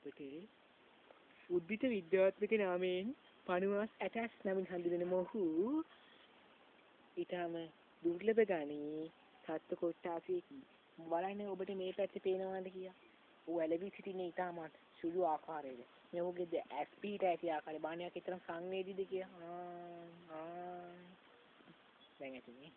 ඔබට උද්භිත විද්‍යාත්මක නාමයෙන් පනුවස් ඇටස් නමින් හඳුන්වන මොහු ඊටම දුර්ලභ ගණයේ සත්ව කොට්ටාසයකි. බලන්න ඔබට මේ පැත්තේ පේනවාද කියලා. ඌ ඇලවි සිටින්නේ ඊටමත් සුළු ආකාරයක. මේ ඌගේ ඇස් පිට ඇති ආකාරය බාණයක් විතර සංවේදීද කියලා. ආ ආ දැන් ඇතිනේ.